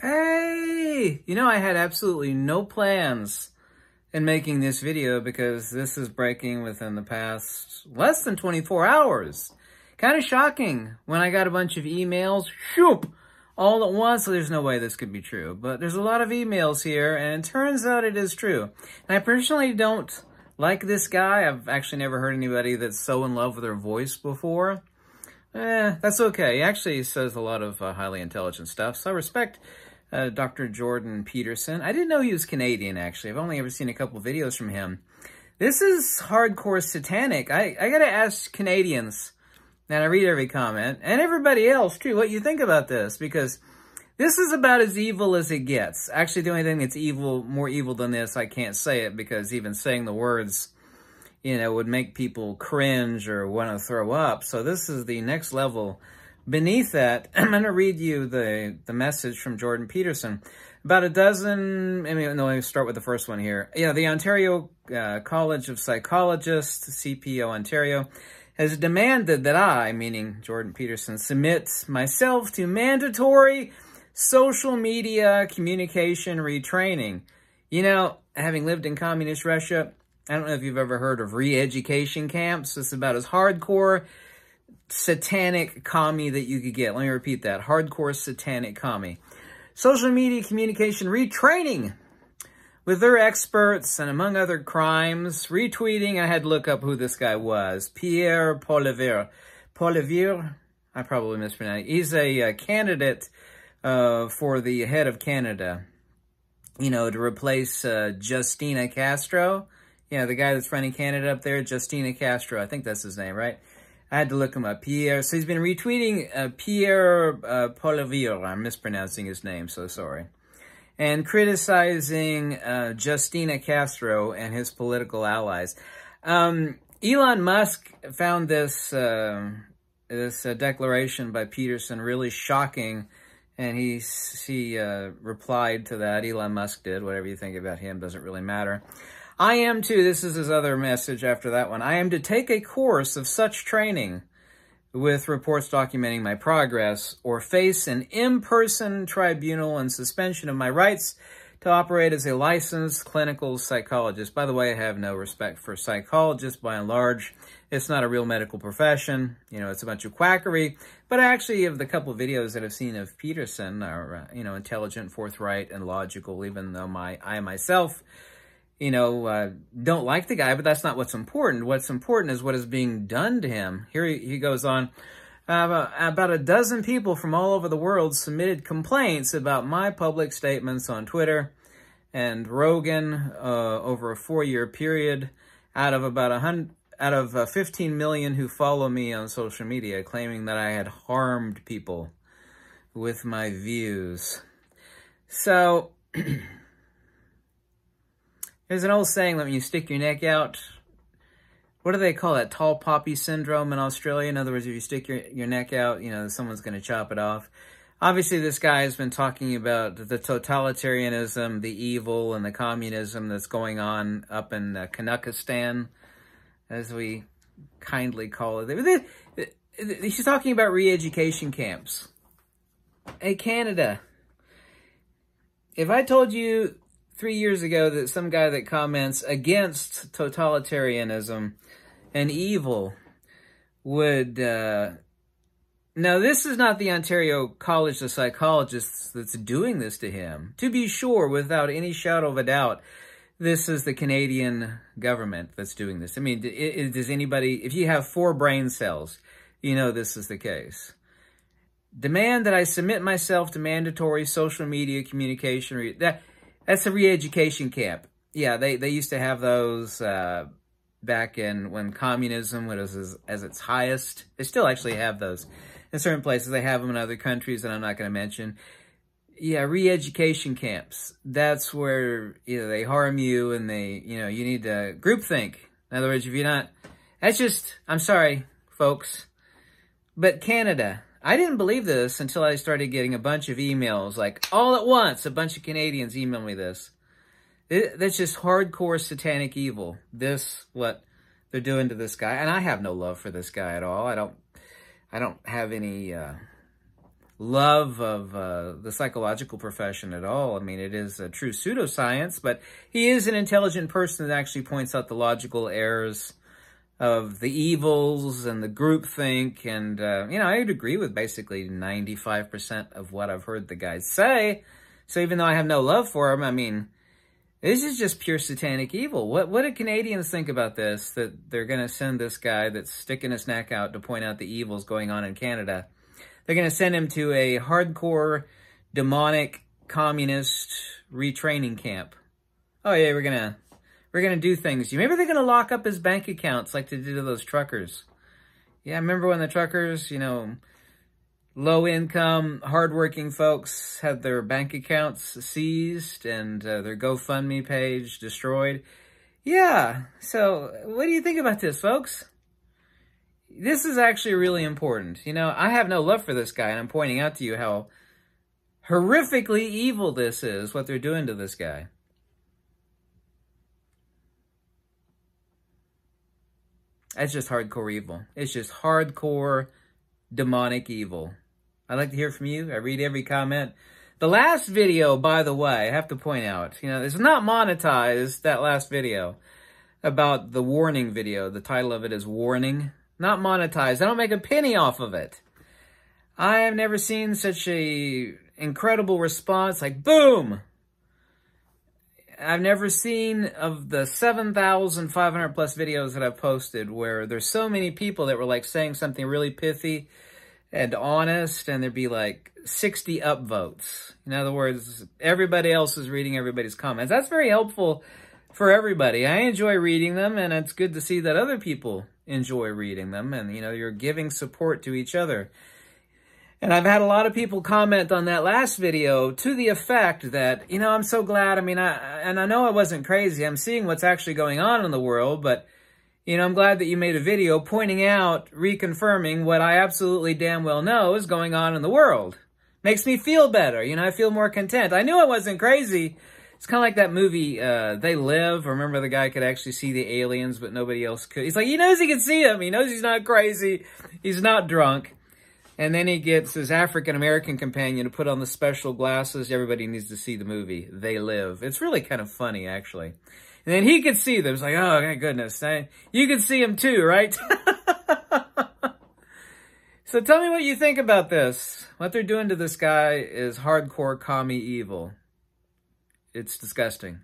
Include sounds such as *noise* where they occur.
Hey! You know, I had absolutely no plans in making this video because this is breaking within the past less than 24 hours. Kind of shocking when I got a bunch of emails, shoop, all at once. So there's no way this could be true, but there's a lot of emails here and it turns out it is true. And I personally don't like this guy. I've actually never heard anybody that's so in love with their voice before. Eh, that's okay. He actually says a lot of uh, highly intelligent stuff, so I respect uh, Dr. Jordan Peterson. I didn't know he was Canadian, actually. I've only ever seen a couple videos from him. This is hardcore satanic. I, I gotta ask Canadians, and I read every comment, and everybody else, too, what you think about this, because this is about as evil as it gets. Actually, the only thing that's evil, more evil than this, I can't say it, because even saying the words, you know, would make people cringe or want to throw up. So this is the next level Beneath that, *clears throat* I'm going to read you the, the message from Jordan Peterson. About a dozen, I mean, no, let me start with the first one here. Yeah, the Ontario uh, College of Psychologists, CPO Ontario, has demanded that I, meaning Jordan Peterson, submit myself to mandatory social media communication retraining. You know, having lived in communist Russia, I don't know if you've ever heard of re-education camps. It's about as hardcore satanic commie that you could get. Let me repeat that. Hardcore satanic commie. Social media communication retraining with their experts and among other crimes. Retweeting, I had to look up who this guy was. Pierre Poilievre. Poilievre? I probably mispronounced. He's a, a candidate uh, for the head of Canada. You know, to replace uh, Justina Castro. Yeah, the guy that's running Canada up there, Justina Castro. I think that's his name, right? I had to look him up. Pierre. So he's been retweeting uh, Pierre uh. I'm mispronouncing his name, so sorry. And criticizing uh, Justina Castro and his political allies. Um, Elon Musk found this uh, this declaration by Peterson really shocking, and he he uh, replied to that. Elon Musk did. Whatever you think about him doesn't really matter. I am to, this is his other message after that one, I am to take a course of such training with reports documenting my progress or face an in-person tribunal and suspension of my rights to operate as a licensed clinical psychologist. By the way, I have no respect for psychologists by and large. It's not a real medical profession. You know, it's a bunch of quackery. But actually, of the couple of videos that I've seen of Peterson are, uh, you know, intelligent, forthright, and logical, even though my I myself you know, uh, don't like the guy, but that's not what's important. What's important is what is being done to him. Here he, goes on. About a dozen people from all over the world submitted complaints about my public statements on Twitter and Rogan uh, over a four-year period out of about a hundred out of uh, 15 million who follow me on social media, claiming that I had harmed people with my views. So *clears throat* There's an old saying that when you stick your neck out, what do they call that? Tall poppy syndrome in Australia. In other words, if you stick your, your neck out, you know, someone's going to chop it off. Obviously, this guy has been talking about the totalitarianism, the evil, and the communism that's going on up in uh, Canuckistan, as we kindly call it. He's talking about re-education camps. Hey, Canada. If I told you three years ago that some guy that comments against totalitarianism and evil would uh, now this is not the Ontario College of Psychologists that's doing this to him. To be sure, without any shadow of a doubt, this is the Canadian government that's doing this. I mean, does anybody, if you have four brain cells, you know this is the case. Demand that I submit myself to mandatory social media communication. That that's a re-education camp. Yeah, they, they used to have those uh, back in when communism was as, as its highest. They still actually have those in certain places. They have them in other countries that I'm not going to mention. Yeah, re-education camps. That's where you know, they harm you and they, you know, you need to groupthink. In other words, if you're not, that's just, I'm sorry, folks, but Canada, I didn't believe this until I started getting a bunch of emails, like all at once, a bunch of Canadians email me this. It, that's just hardcore satanic evil. This, what they're doing to this guy. And I have no love for this guy at all. I don't, I don't have any, uh, love of uh, the psychological profession at all. I mean, it is a true pseudoscience, but he is an intelligent person that actually points out the logical errors of the evils and the groupthink. And, uh, you know, I would agree with basically 95% of what I've heard the guys say. So even though I have no love for him, I mean, this is just pure satanic evil. What what do Canadians think about this? That they're going to send this guy that's sticking his neck out to point out the evils going on in Canada. They're going to send him to a hardcore, demonic, communist retraining camp. Oh yeah, we're gonna we're gonna do things. You maybe they're gonna lock up his bank accounts like they did to those truckers. Yeah, I remember when the truckers, you know, low income, hardworking folks had their bank accounts seized and uh, their GoFundMe page destroyed. Yeah, so what do you think about this, folks? This is actually really important. You know, I have no love for this guy, and I'm pointing out to you how horrifically evil this is, what they're doing to this guy. That's just hardcore evil. It's just hardcore demonic evil. I'd like to hear from you. I read every comment. The last video, by the way, I have to point out, you know, it's not monetized, that last video, about the warning video. The title of it is Warning. Not monetized. I don't make a penny off of it. I have never seen such a incredible response, like, boom! I've never seen of the 7,500 plus videos that I've posted where there's so many people that were like saying something really pithy and honest, and there'd be like 60 upvotes. In other words, everybody else is reading everybody's comments. That's very helpful for everybody. I enjoy reading them, and it's good to see that other people enjoy reading them, and, you know, you're giving support to each other. And I've had a lot of people comment on that last video to the effect that, you know, I'm so glad. I mean, I, and I know I wasn't crazy. I'm seeing what's actually going on in the world, but you know, I'm glad that you made a video pointing out, reconfirming what I absolutely damn well know is going on in the world. Makes me feel better. You know, I feel more content. I knew I wasn't crazy. It's kind of like that movie, uh, They Live. Remember the guy could actually see the aliens, but nobody else could. He's like, he knows he can see them. He knows he's not crazy. He's not drunk. And then he gets his African-American companion to put on the special glasses. Everybody needs to see the movie, They Live. It's really kind of funny, actually. And then he could see them. It's like, oh, my goodness. Eh? You could see him too, right? *laughs* so tell me what you think about this. What they're doing to this guy is hardcore commie evil. It's disgusting.